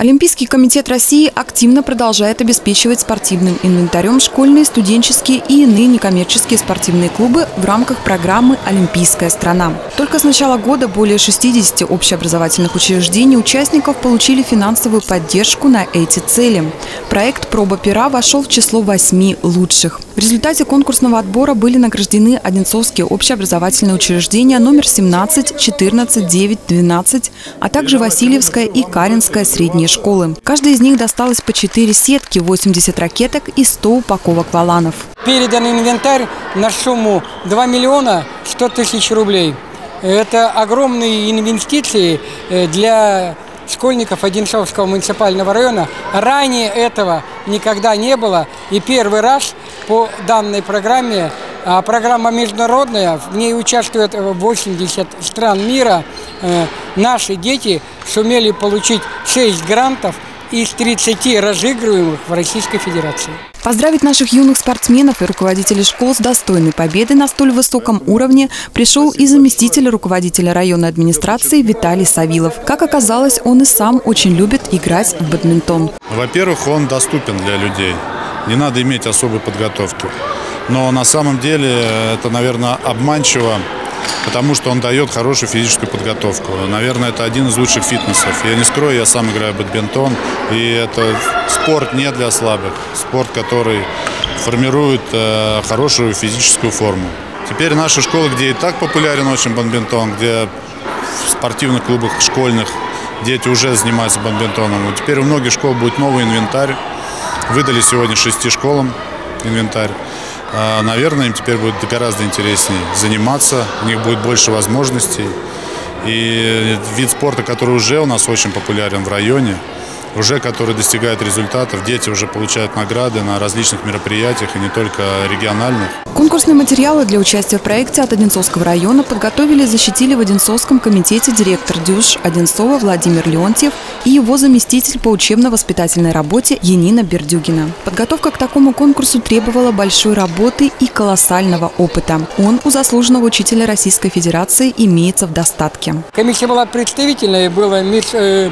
Олимпийский комитет России активно продолжает обеспечивать спортивным инвентарем школьные, студенческие и иные некоммерческие спортивные клубы в рамках программы «Олимпийская страна». Только с начала года более 60 общеобразовательных учреждений участников получили финансовую поддержку на эти цели. Проект «Проба пера» вошел в число восьми лучших. В результате конкурсного отбора были награждены Одинцовские общеобразовательные учреждения номер 17, 14, 9, 12, а также Васильевская и Каринская средние школы. Каждой из них досталось по 4 сетки, 80 ракеток и 100 упаковок валанов. Передан инвентарь на сумму 2 миллиона 100 тысяч рублей. Это огромные инвестиции э, для школьников Одинцовского муниципального района. Ранее этого никогда не было. И первый раз по данной программе, а программа международная, в ней участвует 80 стран мира, наши дети сумели получить 6 грантов из 30 разыгрываемых в Российской Федерации. Поздравить наших юных спортсменов и руководителей школ с достойной победой на столь высоком уровне пришел и заместитель руководителя районной администрации Виталий Савилов. Как оказалось, он и сам очень любит играть в бадминтон. Во-первых, он доступен для людей. Не надо иметь особой подготовки. Но на самом деле это, наверное, обманчиво потому что он дает хорошую физическую подготовку. Наверное, это один из лучших фитнесов. Я не скрою, я сам играю в бадминтон, и это спорт не для слабых, спорт, который формирует э, хорошую физическую форму. Теперь наши школы, где и так популярен очень бадминтон, где в спортивных клубах школьных дети уже занимаются бадминтоном. Теперь у многих школ будет новый инвентарь. Выдали сегодня шести школам инвентарь. А, наверное, им теперь будет гораздо интереснее заниматься, у них будет больше возможностей. И вид спорта, который уже у нас очень популярен в районе, уже который достигает результатов. Дети уже получают награды на различных мероприятиях, и не только региональных. Конкурсные материалы для участия в проекте от Одинцовского района подготовили и защитили в Одинцовском комитете директор ДЮШ Одинцова Владимир Леонтьев и его заместитель по учебно-воспитательной работе Енина Бердюгина. Подготовка к такому конкурсу требовала большой работы и колоссального опыта. Он у заслуженного учителя Российской Федерации имеется в достатке. Комиссия была представительная, было э,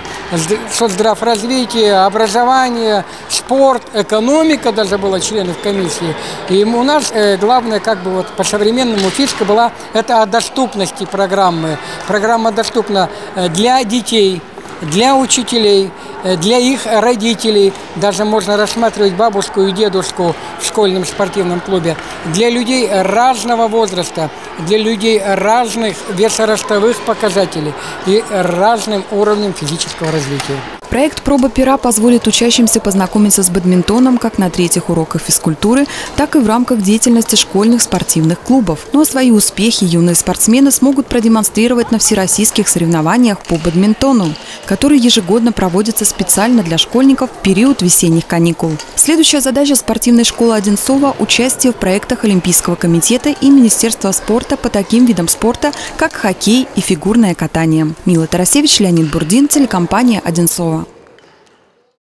соцздравразвитие, образование, спорт, экономика даже была членов комиссии. И у нас э, главное, как бы вот по современному фишка была, это о доступности программы. Программа доступна э, для детей, для учителей, э, для их родителей, даже можно рассматривать бабушку и дедушку в школьном спортивном клубе, для людей разного возраста, для людей разных весоростовых показателей и разным уровнем физического развития. Проект «Проба пера» позволит учащимся познакомиться с бадминтоном как на третьих уроках физкультуры, так и в рамках деятельности школьных спортивных клубов. Ну а свои успехи юные спортсмены смогут продемонстрировать на всероссийских соревнованиях по бадминтону, которые ежегодно проводятся специально для школьников в период весенних каникул. Следующая задача спортивной школы Одинцова – участие в проектах Олимпийского комитета и Министерства спорта по таким видам спорта, как хоккей и фигурное катание. Мила Тарасевич, Леонид Бурдин, телекомпания «Одинцова».